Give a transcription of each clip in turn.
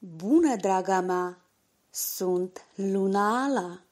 Bună, draga mea! Sunt Luna Ala.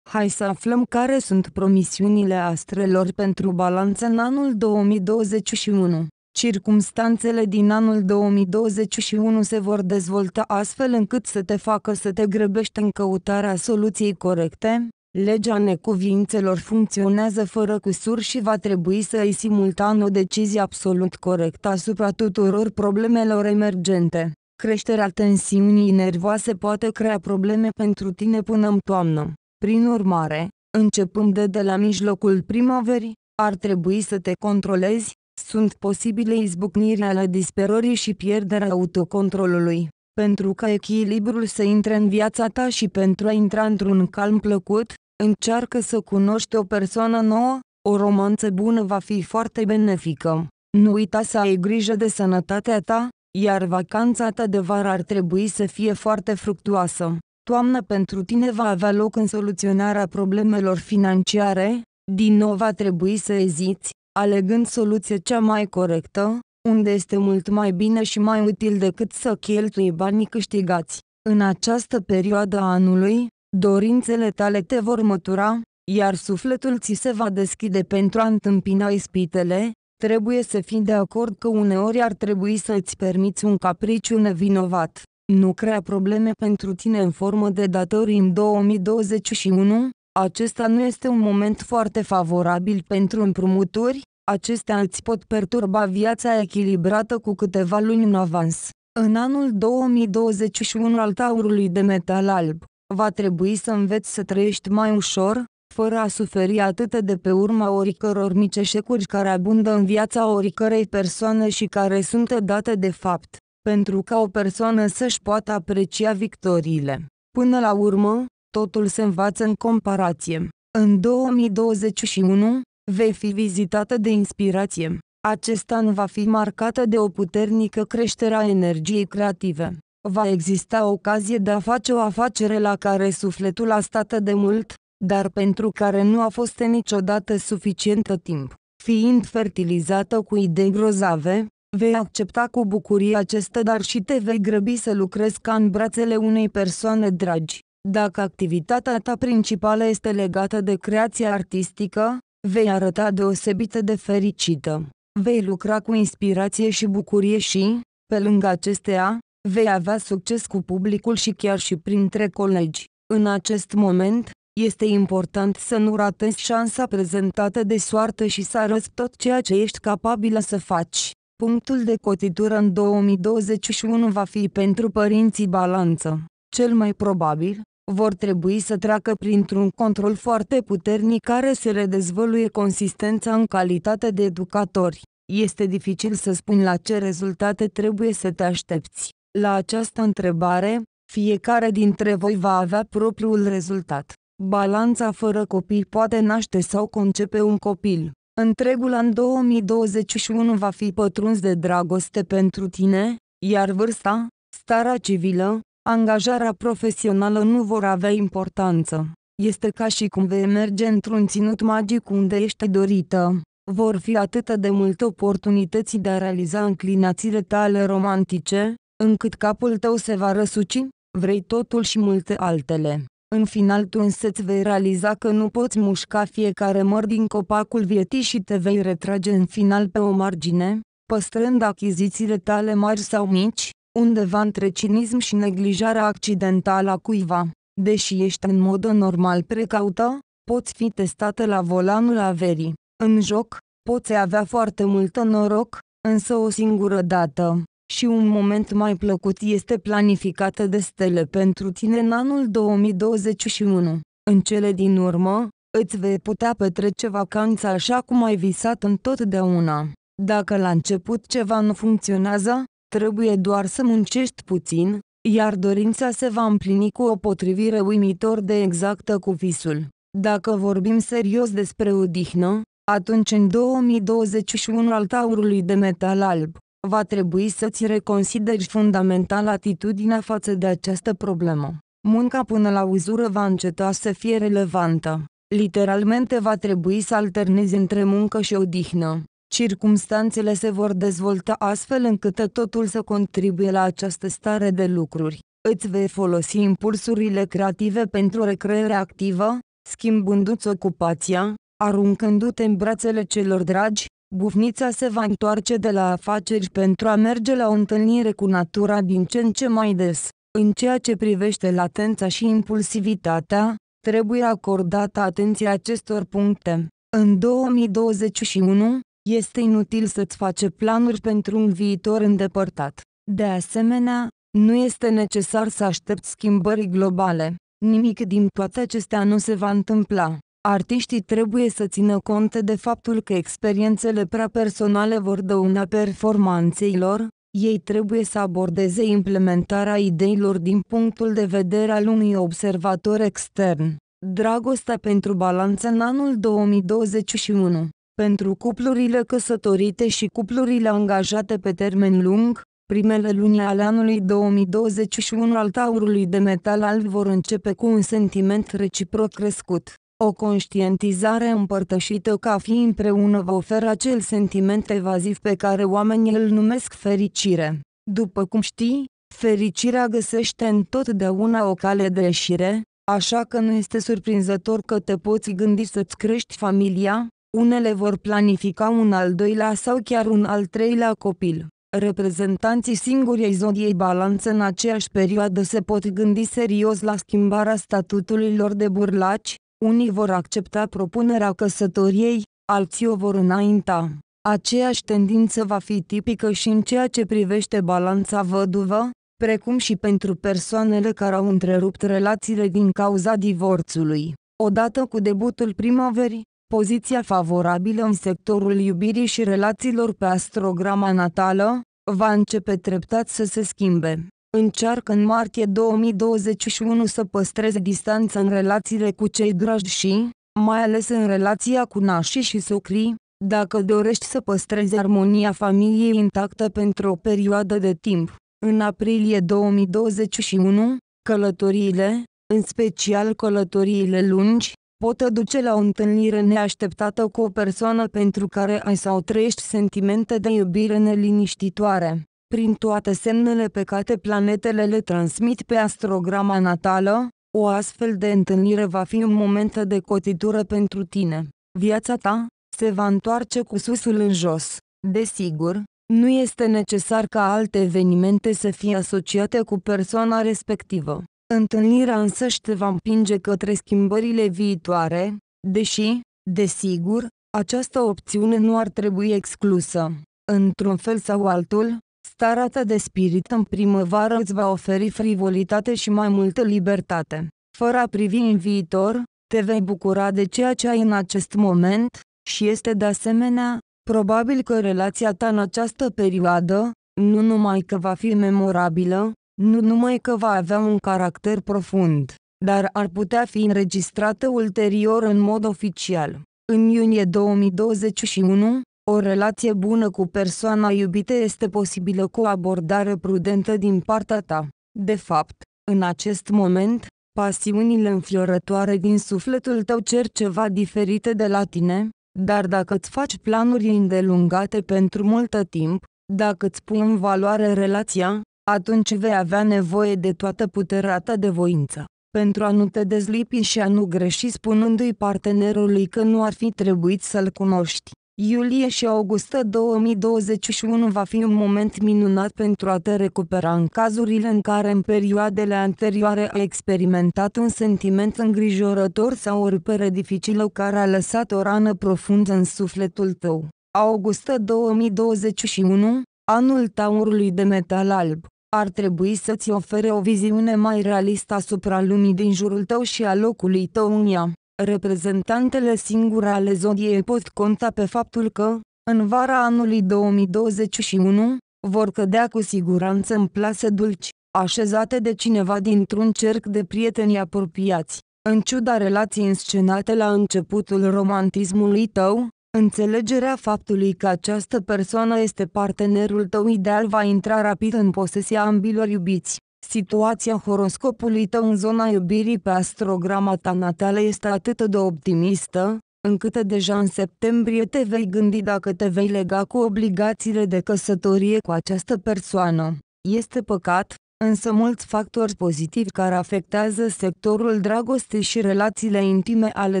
Hai să aflăm care sunt promisiunile astrelor pentru balanță în anul 2021. Circumstanțele din anul 2021 se vor dezvolta astfel încât să te facă să te grăbești în căutarea soluției corecte, Legea necuvințelor funcționează fără cusur și va trebui să ai simultan o decizie absolut corectă asupra tuturor problemelor emergente. Creșterea tensiunii nervoase poate crea probleme pentru tine până în toamnă. Prin urmare, începând de, de la mijlocul primăverii, ar trebui să te controlezi, sunt posibile izbucniri ale disperării și pierderea autocontrolului. Pentru ca echilibrul să intre în viața ta și pentru a intra într-un calm plăcut, Încearcă să cunoști o persoană nouă, o romanță bună va fi foarte benefică. Nu uita să ai grijă de sănătatea ta, iar vacanța ta de vară ar trebui să fie foarte fructuoasă. Toamna pentru tine va avea loc în soluționarea problemelor financiare, din nou va trebui să eziți, alegând soluția cea mai corectă, unde este mult mai bine și mai util decât să cheltui banii câștigați. În această perioadă a anului, Dorințele tale te vor mătura, iar sufletul ți se va deschide pentru a întâmpina ispitele, trebuie să fii de acord că uneori ar trebui să îți permiți un capriciu nevinovat. Nu crea probleme pentru tine în formă de datorii în 2021, acesta nu este un moment foarte favorabil pentru împrumuturi, acestea îți pot perturba viața echilibrată cu câteva luni în avans. În anul 2021 al taurului de metal alb, va trebui să înveți să trăiești mai ușor, fără a suferi atât de pe urma oricăror mici eșecuri care abundă în viața oricărei persoane și care sunt date de fapt, pentru ca o persoană să-și poată aprecia victoriile. Până la urmă, totul se învață în comparație. În 2021, vei fi vizitată de inspirație. Acest an va fi marcată de o puternică creștere a energiei creative va exista ocazie de a face o afacere la care sufletul a stat de mult, dar pentru care nu a fost niciodată suficientă timp. Fiind fertilizată cu idei grozave, vei accepta cu bucurie aceste dar și te vei grăbi să lucrezi ca în brațele unei persoane dragi. Dacă activitatea ta principală este legată de creația artistică, vei arăta deosebită de fericită. Vei lucra cu inspirație și bucurie și, pe lângă acestea, vei avea succes cu publicul și chiar și printre colegi. În acest moment, este important să nu ratezi șansa prezentată de soartă și să arăți tot ceea ce ești capabilă să faci. Punctul de cotitură în 2021 va fi pentru părinții balanță. Cel mai probabil, vor trebui să treacă printr-un control foarte puternic care să le dezvăluie consistența în calitate de educatori. Este dificil să spun la ce rezultate trebuie să te aștepți. La această întrebare, fiecare dintre voi va avea propriul rezultat. Balanța fără copii poate naște sau concepe un copil. Întregul an 2021 va fi pătruns de dragoste pentru tine, iar vârsta, starea civilă, angajarea profesională nu vor avea importanță. Este ca și cum vei merge într-un ținut magic unde ești dorită. Vor fi atât de multe oportunități de a realiza înclinațiile tale romantice, încât capul tău se va răsuci, vrei totul și multe altele. În final tu îți vei realiza că nu poți mușca fiecare măr din copacul vieții și te vei retrage în final pe o margine, păstrând achizițiile tale mari sau mici, undeva între cinism și neglijarea accidentală a cuiva. Deși ești în mod normal precaută, poți fi testată la volanul averii. În joc, poți avea foarte mult noroc, însă o singură dată și un moment mai plăcut este planificată de stele pentru tine în anul 2021. În cele din urmă, îți vei putea petrece vacanța așa cum ai visat întotdeauna. Dacă la început ceva nu funcționează, trebuie doar să muncești puțin, iar dorința se va împlini cu o potrivire uimitor de exactă cu visul. Dacă vorbim serios despre odihnă, atunci în 2021 al taurului de metal alb, va trebui să-ți reconsideri fundamental atitudinea față de această problemă. Munca până la uzură va înceta să fie relevantă. Literalmente va trebui să alternezi între muncă și odihnă. Circumstanțele se vor dezvolta astfel încât totul să contribuie la această stare de lucruri. Îți vei folosi impulsurile creative pentru recreere activă, schimbându-ți ocupația, aruncându-te în brațele celor dragi, bufnița se va întoarce de la afaceri pentru a merge la o întâlnire cu natura din ce în ce mai des. În ceea ce privește latența și impulsivitatea, trebuie acordată atenție acestor puncte. În 2021, este inutil să-ți faci planuri pentru un viitor îndepărtat. De asemenea, nu este necesar să aștepți schimbări globale. Nimic din toate acestea nu se va întâmpla. Artiștii trebuie să țină cont de faptul că experiențele prea personale vor dăuna performanței lor, ei trebuie să abordeze implementarea ideilor din punctul de vedere al unui observator extern. Dragostea pentru balanță în anul 2021 Pentru cuplurile căsătorite și cuplurile angajate pe termen lung, primele luni ale anului 2021 al taurului de metal alb vor începe cu un sentiment reciproc crescut. O conștientizare împărtășită ca fi împreună vă oferă acel sentiment evaziv pe care oamenii îl numesc fericire. După cum știi, fericirea găsește întotdeauna o cale de ieșire, așa că nu este surprinzător că te poți gândi să-ți crești familia, unele vor planifica un al doilea sau chiar un al treilea copil. Reprezentanții singuri ai zodiei balanță în aceeași perioadă se pot gândi serios la schimbarea statutului lor de burlaci, unii vor accepta propunerea căsătoriei, alții o vor înainta. Aceeași tendință va fi tipică și în ceea ce privește balanța văduvă, precum și pentru persoanele care au întrerupt relațiile din cauza divorțului. Odată cu debutul primăverii, poziția favorabilă în sectorul iubirii și relațiilor pe astrograma natală, va începe treptat să se schimbe. Încearcă în martie 2021 să păstreze distanța în relațiile cu cei dragi și, mai ales în relația cu nașii și socrii, dacă dorești să păstrezi armonia familiei intactă pentru o perioadă de timp. În aprilie 2021, călătoriile, în special călătoriile lungi, pot duce la o întâlnire neașteptată cu o persoană pentru care ai sau trăiești sentimente de iubire neliniștitoare. Prin toate semnele pe care planetele le transmit pe astrograma natală, o astfel de întâlnire va fi un moment de cotitură pentru tine. Viața ta se va întoarce cu susul în jos. Desigur, nu este necesar ca alte evenimente să fie asociate cu persoana respectivă. Întâlnirea însăși te va împinge către schimbările viitoare, deși, desigur, această opțiune nu ar trebui exclusă. Într-un fel sau altul, starea ta de spirit în primăvară îți va oferi frivolitate și mai multă libertate. Fără a privi în viitor, te vei bucura de ceea ce ai în acest moment, și este de asemenea, probabil că relația ta în această perioadă, nu numai că va fi memorabilă, nu numai că va avea un caracter profund, dar ar putea fi înregistrată ulterior în mod oficial. În iunie 2021, o relație bună cu persoana iubită este posibilă cu o abordare prudentă din partea ta. De fapt, în acest moment, pasiunile înfiorătoare din sufletul tău cer ceva diferite de la tine, dar dacă îți faci planuri îndelungate pentru multă timp, dacă îți pui în valoare relația, atunci vei avea nevoie de toată puterea ta de voință. Pentru a nu te dezlipi și a nu greși spunându-i partenerului că nu ar fi trebuit să-l cunoști. Iulie și august 2021 va fi un moment minunat pentru a te recupera în cazurile în care în perioadele anterioare ai experimentat un sentiment îngrijorător sau o rupere dificilă care a lăsat o rană profundă în sufletul tău. August 2021, anul taurului de metal alb ar trebui să-ți ofere o viziune mai realistă asupra lumii din jurul tău și a locului tău în ea. Reprezentantele singure ale zodiei pot conta pe faptul că, în vara anului 2021, vor cădea cu siguranță în plase dulci, așezate de cineva dintr-un cerc de prieteni apropiați. În ciuda relației înscenate la începutul romantismului tău, Înțelegerea faptului că această persoană este partenerul tău ideal va intra rapid în posesia ambilor iubiți. Situația horoscopului tău în zona iubirii pe astrograma ta natală este atât de optimistă, încât deja în septembrie te vei gândi dacă te vei lega cu obligațiile de căsătorie cu această persoană. Este păcat, însă mulți factori pozitivi care afectează sectorul dragostei și relațiile intime ale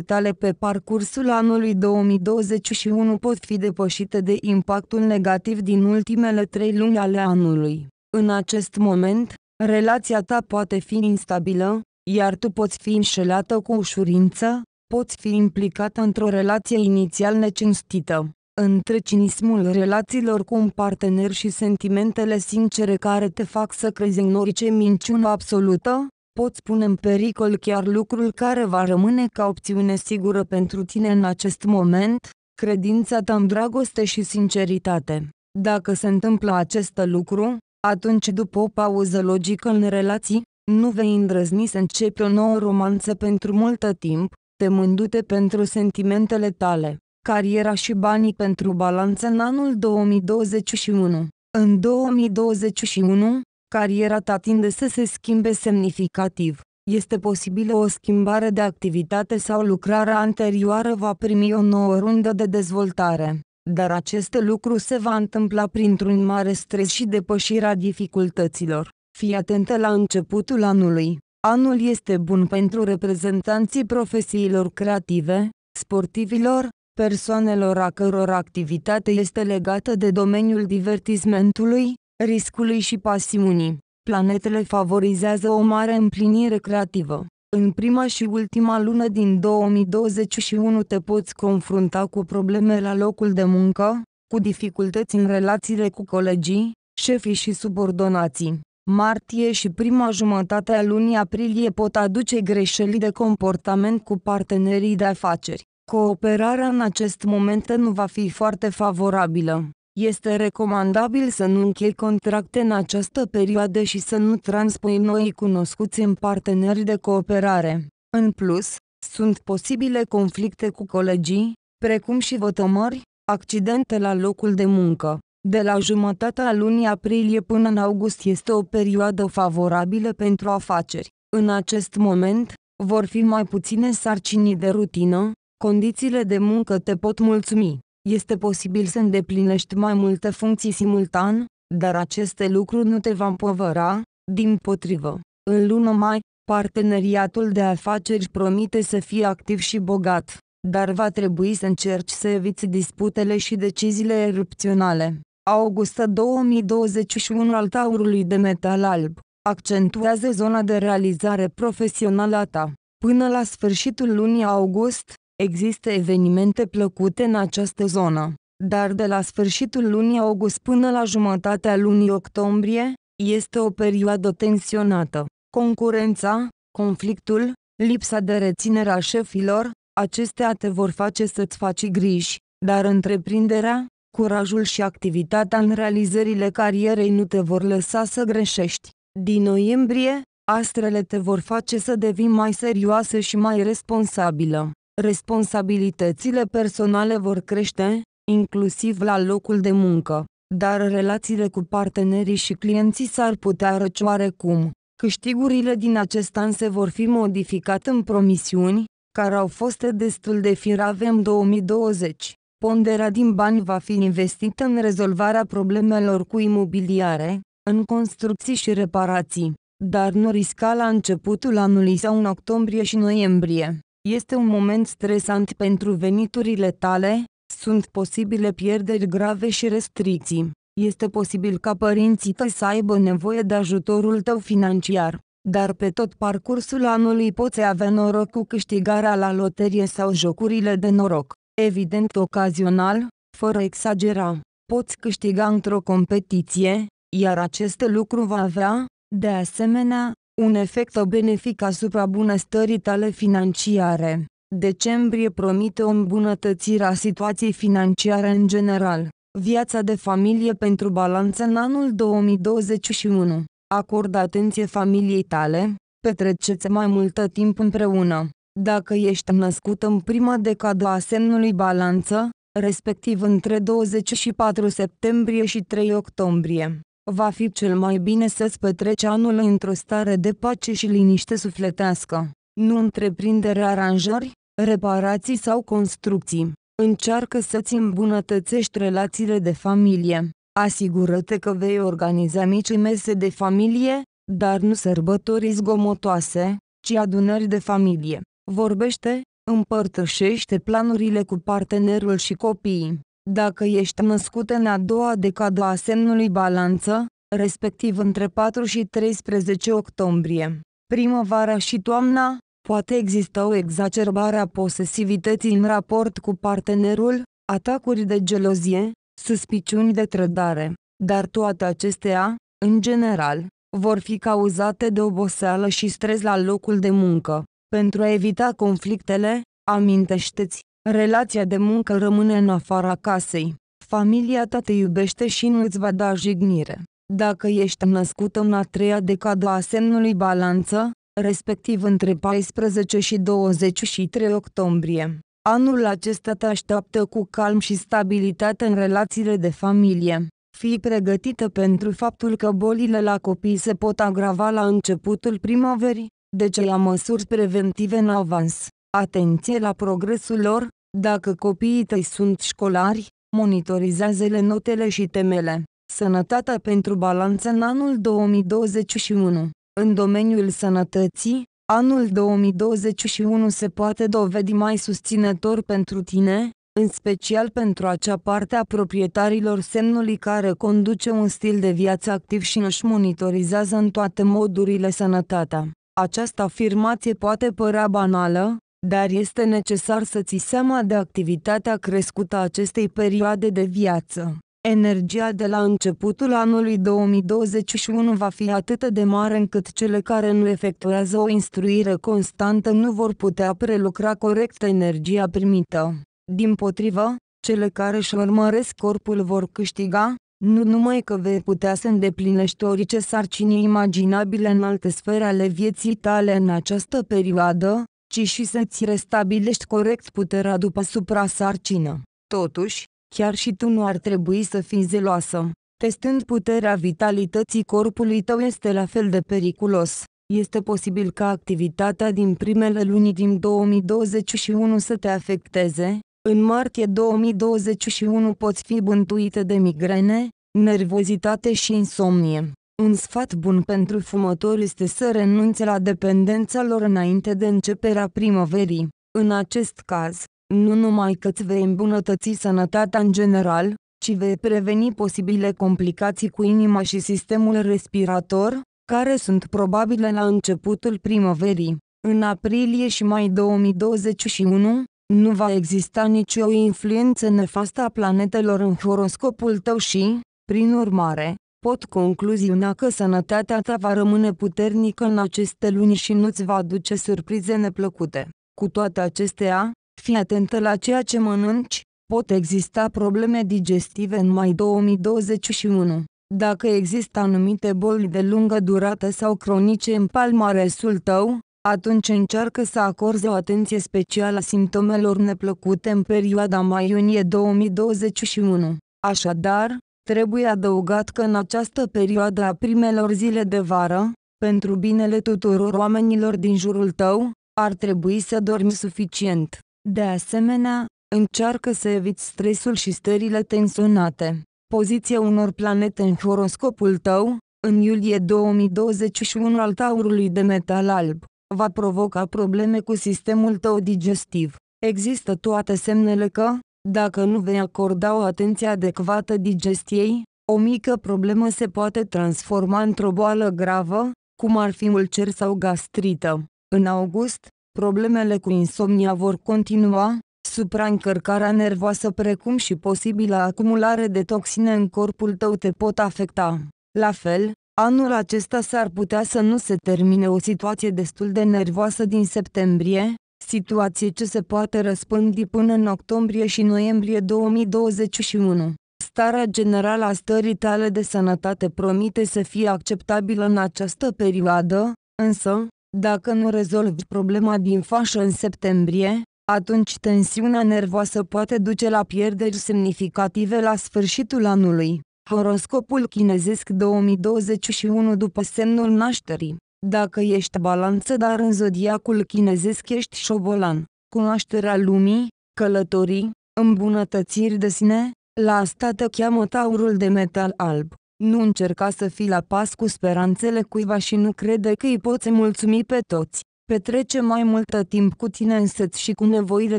tale pe parcursul anului 2021 pot fi depășite de impactul negativ din ultimele trei luni ale anului. În acest moment, relația ta poate fi instabilă, iar tu poți fi înșelată cu ușurință, poți fi implicată într-o relație inițial necinstită. Între cinismul relațiilor cu un partener și sentimentele sincere care te fac să crezi în orice minciună absolută, poți pune în pericol chiar lucrul care va rămâne ca opțiune sigură pentru tine în acest moment, credința ta în dragoste și sinceritate. Dacă se întâmplă acest lucru, atunci după o pauză logică în relații, nu vei îndrăzni să începi o nouă romanță pentru multă timp, temându-te pentru sentimentele tale, cariera și banii pentru balanță în anul 2021. În 2021, cariera ta tinde să se schimbe semnificativ. Este posibilă o schimbare de activitate sau lucrarea anterioară va primi o nouă rundă de dezvoltare. Dar acest lucru se va întâmpla printr-un mare stres și depășirea dificultăților. Fii atentă la începutul anului. Anul este bun pentru reprezentanții profesiilor creative, sportivilor, persoanelor a căror activitate este legată de domeniul divertismentului, riscului și pasiunii. Planetele favorizează o mare împlinire creativă. În prima și ultima lună din 2021 te poți confrunta cu probleme la locul de muncă, cu dificultăți în relațiile cu colegii, șefii și subordonații. Martie și prima jumătate a lunii aprilie pot aduce greșeli de comportament cu partenerii de afaceri. Cooperarea în acest moment nu va fi foarte favorabilă. Este recomandabil să nu închei contracte în această perioadă și să nu transpui noi cunoscuți în parteneri de cooperare. În plus, sunt posibile conflicte cu colegii, precum și vătămări, accidente la locul de muncă. De la jumătatea lunii aprilie până în august este o perioadă favorabilă pentru afaceri. În acest moment, vor fi mai puține sarcini de rutină, condițiile de muncă te pot mulțumi. Este posibil să îndeplinești mai multe funcții simultan, dar aceste lucruri nu te va împovăra, din potrivă. În lună mai, parteneriatul de afaceri promite să fie activ și bogat, dar va trebui să încerci să eviți disputele și deciziile erupționale. August 2021 al taurului de metal alb accentuează zona de realizare profesională a ta. Până la sfârșitul lunii august, există evenimente plăcute în această zonă, dar de la sfârșitul lunii august până la jumătatea lunii octombrie, este o perioadă tensionată. Concurența, conflictul, lipsa de reținere a șefilor, acestea te vor face să-ți faci griji, dar întreprinderea, curajul și activitatea în realizările carierei nu te vor lăsa să greșești. Din noiembrie, astrele te vor face să devii mai serioasă și mai responsabilă. Responsabilitățile personale vor crește, inclusiv la locul de muncă, dar relațiile cu partenerii și clienții s-ar putea răci oarecum. Câștigurile din acest an se vor fi modificate în promisiuni, care au fost destul de firave în 2020. Ponderea din bani va fi investită în rezolvarea problemelor cu imobiliare, în construcții și reparații, dar nu risca la începutul anului sau în octombrie și noiembrie. Este un moment stresant pentru veniturile tale, sunt posibile pierderi grave și restricții. Este posibil ca părinții tăi să aibă nevoie de ajutorul tău financiar, dar pe tot parcursul anului poți avea noroc cu câștigarea la loterie sau jocurile de noroc. Evident ocazional, fără exagera, poți câștiga într-o competiție, iar acest lucru va avea, de asemenea, un efect benefic asupra bunăstării tale financiare. Decembrie promite o îmbunătățire a situației financiare în general. Viața de familie pentru balanță în anul 2021. Acordă atenție familiei tale, petreceți mai multă timp împreună. Dacă ești născut în prima decadă a semnului balanță, respectiv între 24 septembrie și 3 octombrie, va fi cel mai bine să-ți petreci anul într-o stare de pace și liniște sufletească. Nu întreprinde aranjări, reparații sau construcții. Încearcă să-ți îmbunătățești relațiile de familie. Asigură-te că vei organiza mici mese de familie, dar nu sărbători zgomotoase, ci adunări de familie. Vorbește, împărtășește planurile cu partenerul și copiii. Dacă ești născut în a doua decadă a semnului balanță, respectiv între 4 și 13 octombrie, primăvara și toamna, poate exista o exacerbare a posesivității în raport cu partenerul, atacuri de gelozie, suspiciuni de trădare, dar toate acestea, în general, vor fi cauzate de oboseală și stres la locul de muncă. Pentru a evita conflictele, amintește-ți, relația de muncă rămâne în afara casei. Familia ta te iubește și nu îți va da jignire. Dacă ești născut în a treia decadă a semnului balanță, respectiv între 14 și 23 octombrie, anul acesta te așteaptă cu calm și stabilitate în relațiile de familie. Fii pregătită pentru faptul că bolile la copii se pot agrava la începutul primăverii, deci ia măsuri preventive în avans. Atenție la progresul lor, dacă copiii tăi sunt școlari, monitorizează-le notele și temele. Sănătatea pentru balanță în anul 2021. În domeniul sănătății, anul 2021 se poate dovedi mai susținător pentru tine, în special pentru acea parte a proprietarilor semnului care conduce un stil de viață activ și își monitorizează în toate modurile sănătatea. Această afirmație poate părea banală, dar este necesar să ții seama de activitatea crescută a acestei perioade de viață. Energia de la începutul anului 2021 va fi atât de mare încât cele care nu efectuează o instruire constantă nu vor putea prelucra corect energia primită. Din potrivă, cele care își urmăresc corpul vor câștiga, nu numai că vei putea să îndeplinești orice sarcini imaginabile în alte sfere ale vieții tale în această perioadă, ci și să-ți restabilești corect puterea după supra-sarcină. Totuși, chiar și tu nu ar trebui să fii zeloasă. Testând puterea vitalității corpului tău este la fel de periculos. Este posibil ca activitatea din primele luni din 2021 să te afecteze, în martie 2021 poți fi bântuite de migrene, nervozitate și insomnie. Un sfat bun pentru fumători este să renunțe la dependența lor înainte de începerea primăverii. În acest caz, nu numai că îți vei îmbunătăți sănătatea în general, ci vei preveni posibile complicații cu inima și sistemul respirator, care sunt probabile la începutul primăverii. În aprilie și mai 2021, nu va exista nicio influență nefastă a planetelor în horoscopul tău și, prin urmare, pot concluziona că sănătatea ta va rămâne puternică în aceste luni și nu-ți va aduce surprize neplăcute. Cu toate acestea, fii atentă la ceea ce mănânci, pot exista probleme digestive în mai 2021. Dacă există anumite boli de lungă durată sau cronice în palmaresul tău, atunci încearcă să acorzi o atenție specială simptomelor neplăcute în perioada mai-iunie 2021. Așadar, trebuie adăugat că în această perioadă a primelor zile de vară, pentru binele tuturor oamenilor din jurul tău, ar trebui să dormi suficient. De asemenea, încearcă să eviți stresul și stările tensionate. Poziția unor planete în horoscopul tău, în iulie 2021 al taurului de metal alb, va provoca probleme cu sistemul tău digestiv. Există toate semnele că, dacă nu vei acorda o atenție adecvată digestiei, o mică problemă se poate transforma într-o boală gravă, cum ar fi ulcer sau gastrită. În august, problemele cu insomnia vor continua, supraîncărcarea nervoasă precum și posibilă acumulare de toxine în corpul tău te pot afecta. La fel, Anul acesta s-ar putea să nu se termine o situație destul de nervoasă din septembrie, situație ce se poate răspândi până în octombrie și noiembrie 2021. Starea generală a stării tale de sănătate promite să fie acceptabilă în această perioadă, însă, dacă nu rezolvi problema din fașă în septembrie, atunci tensiunea nervoasă poate duce la pierderi semnificative la sfârșitul anului. Horoscopul chinezesc 2021 după semnul nașterii. Dacă ești balanță dar în zodiacul chinezesc ești șobolan. cunoașterea lumii, călătorii, îmbunătățiri de sine, la asta te cheamă taurul de metal alb. Nu încerca să fii la pas cu speranțele cuiva și nu crede că îi poți mulțumi pe toți. Petrece mai multă timp cu tine însăți și cu nevoile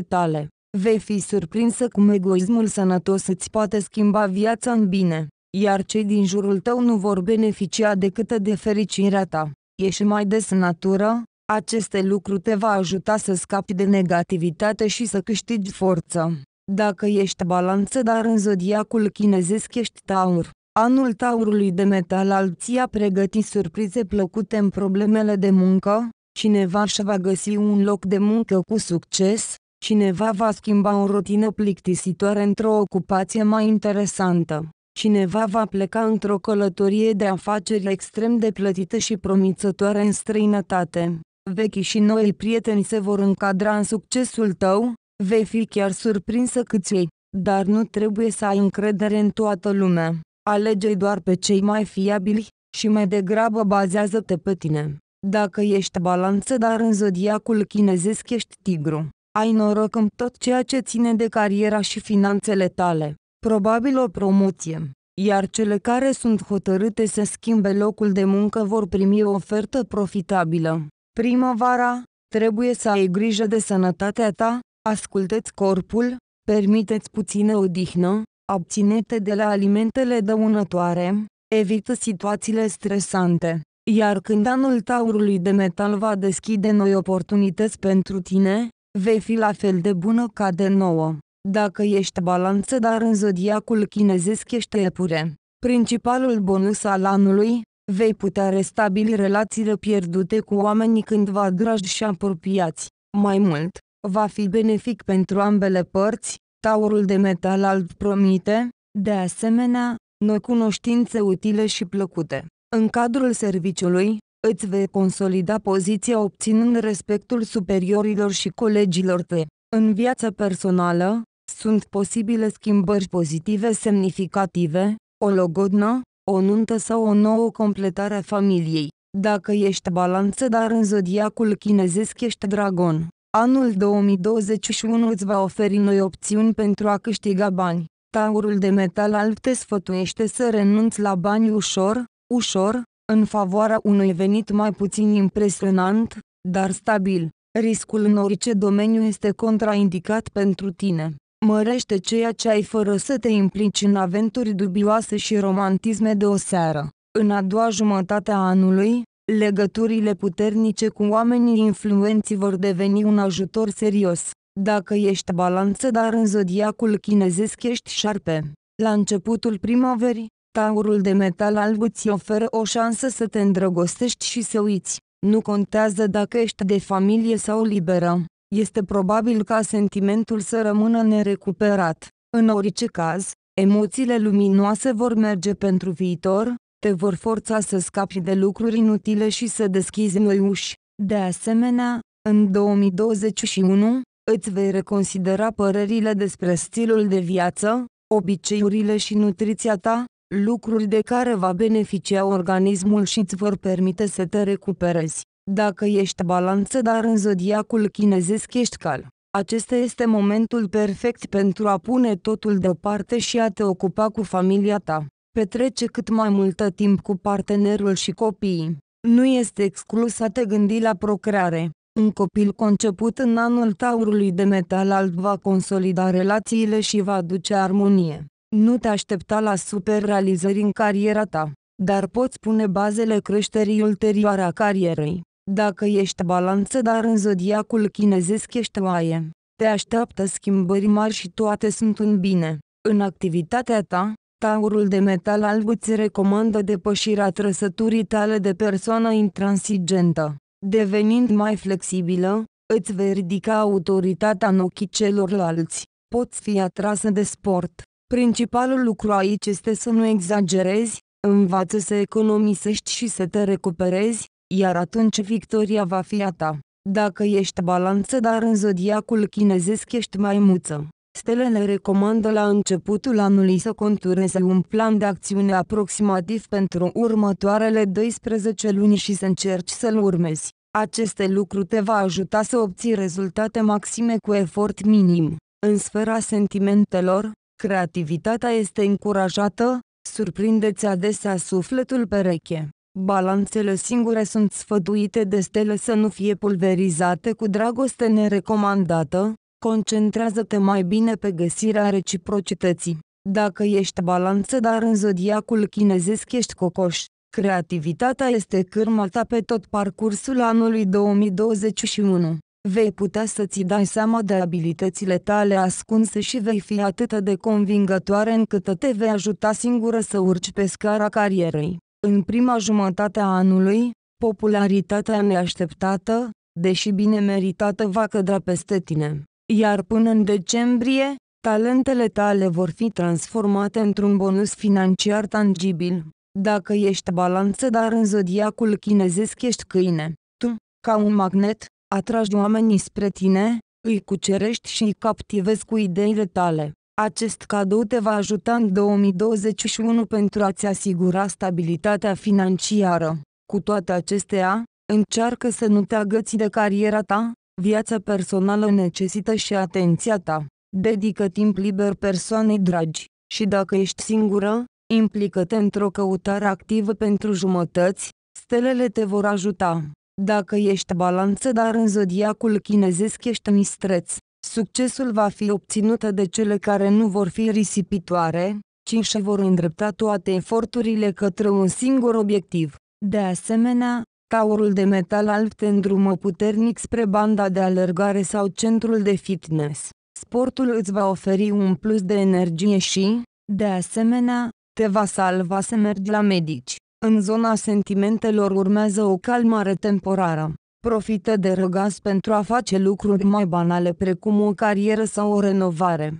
tale. Vei fi surprinsă cum egoismul sănătos îți poate schimba viața în bine, iar cei din jurul tău nu vor beneficia decât de fericirea ta. Ești mai des în natură, aceste lucruri te va ajuta să scapi de negativitate și să câștigi forță. Dacă ești balanță dar în zodiacul chinezesc ești taur. Anul taurului de metal al ți-a pregătit surprize plăcute în problemele de muncă, cineva și va găsi un loc de muncă cu succes, cineva va schimba o rutină plictisitoare într-o ocupație mai interesantă, cineva va pleca într-o călătorie de afaceri extrem de plătită și promițătoare în străinătate. Vechi și noi prieteni se vor încadra în succesul tău, vei fi chiar surprinsă câți ei, dar nu trebuie să ai încredere în toată lumea. Alege doar pe cei mai fiabili, și mai degrabă bazează-te pe tine. Dacă ești balanță dar în zodiacul chinezesc ești tigru, ai noroc în tot ceea ce ține de cariera și finanțele tale. Probabil o promoție. Iar cele care sunt hotărâte să schimbe locul de muncă vor primi o ofertă profitabilă. Primăvara, trebuie să ai grijă de sănătatea ta, asculteți corpul, permiteți puțină odihnă, abține-te de la alimentele dăunătoare, evită situațiile stresante. Iar când anul taurului de metal va deschide noi oportunități pentru tine, vei fi la fel de bună ca de nouă. Dacă ești balanță dar în zodiacul chinezesc ești epure. Principalul bonus al anului, vei putea restabili relațiile pierdute cu oamenii cândva dragi și apropiați. Mai mult, va fi benefic pentru ambele părți, taurul de metal alb promite, de asemenea, noi cunoștințe utile și plăcute. În cadrul serviciului, îți vei consolida poziția obținând respectul superiorilor și colegilor tăi. În viața personală, sunt posibile schimbări pozitive semnificative, o logodnă, o nuntă sau o nouă completare a familiei. Dacă ești balanță dar în zodiacul chinezesc ești dragon. Anul 2021 îți va oferi noi opțiuni pentru a câștiga bani. Taurul de metal alb te sfătuiește să renunți la bani ușor, ușor, în favoarea unui venit mai puțin impresionant, dar stabil. Riscul în orice domeniu este contraindicat pentru tine. Mărește ceea ce ai fără să te implici în aventuri dubioase și romantisme de o seară. În a doua jumătate a anului, legăturile puternice cu oamenii influenți vor deveni un ajutor serios. Dacă ești balanță dar în zodiacul chinezesc ești șarpe. La începutul primăverii, taurul de metal alb îți oferă o șansă să te îndrăgostești și să uiți. Nu contează dacă ești de familie sau liberă. Este probabil ca sentimentul să rămână nerecuperat. În orice caz, emoțiile luminoase vor merge pentru viitor, te vor forța să scapi de lucruri inutile și să deschizi noi uși. De asemenea, în 2021, îți vei reconsidera părerile despre stilul de viață, obiceiurile și nutriția ta, lucruri de care va beneficia organismul și îți vor permite să te recuperezi. Dacă ești balanță dar în zodiacul chinezesc ești cal. Acesta este momentul perfect pentru a pune totul deoparte și a te ocupa cu familia ta. Petrece cât mai multă timp cu partenerul și copiii. Nu este exclus a te gândi la procreare. Un copil conceput în anul taurului de metal alb va consolida relațiile și va aduce armonie. Nu te aștepta la super realizări în cariera ta, dar poți pune bazele creșterii ulterioare a carierei. Dacă ești balanță dar în zodiacul chinezesc ești oaie, te așteaptă schimbări mari și toate sunt în bine. În activitatea ta, taurul de metal alb îți recomandă depășirea trăsăturii tale de persoană intransigentă. Devenind mai flexibilă, îți vei ridica autoritatea în ochii celorlalți. Poți fi atrasă de sport. Principalul lucru aici este să nu exagerezi, învață să economisești și să te recuperezi, iar atunci victoria va fi a ta. Dacă ești balanță dar în zodiacul chinezesc ești maimuță. Stelele recomandă la începutul anului să contureze un plan de acțiune aproximativ pentru următoarele 12 luni și să încerci să-l urmezi. Aceste lucruri te va ajuta să obții rezultate maxime cu efort minim. În sfera sentimentelor, creativitatea este încurajată, surprindeți adesea sufletul pereche. Balanțele singure sunt sfătuite de stele să nu fie pulverizate cu dragoste nerecomandată, concentrează-te mai bine pe găsirea reciprocității. Dacă ești balanță dar în zodiacul chinezesc ești cocoș, creativitatea este cârma ta pe tot parcursul anului 2021. Vei putea să-ți dai seama de abilitățile tale ascunse și vei fi atât de convingătoare încât te vei ajuta singură să urci pe scara carierei. În prima jumătate a anului, popularitatea neașteptată, deși bine meritată va cădea peste tine. Iar până în decembrie, talentele tale vor fi transformate într-un bonus financiar tangibil. Dacă ești balanță dar în zodiacul chinezesc ești câine, tu, ca un magnet, atragi oamenii spre tine, îi cucerești și îi captivezi cu ideile tale. Acest cadou te va ajuta în 2021 pentru a-ți asigura stabilitatea financiară. Cu toate acestea, încearcă să nu te agăți de cariera ta, viața personală necesită și atenția ta. Dedică timp liber persoanei dragi, și dacă ești singură, implică-te într-o căutare activă pentru jumătăți, stelele te vor ajuta. Dacă ești balanță dar în zodiacul chinezesc ești mistreț, Succesul va fi obținut de cele care nu vor fi risipitoare, ci și vor îndrepta toate eforturile către un singur obiectiv. De asemenea, taurul de metal alb te îndrumă puternic spre banda de alergare sau centrul de fitness. Sportul îți va oferi un plus de energie și, de asemenea, te va salva să mergi la medici. În zona sentimentelor urmează o calmare temporară. Profită de răgaz pentru a face lucruri mai banale precum o carieră sau o renovare.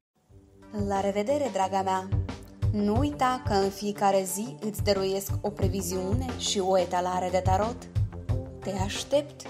La revedere, draga mea! Nu uita că în fiecare zi îți dăruiesc o previziune și o etalare de tarot. Te aștept!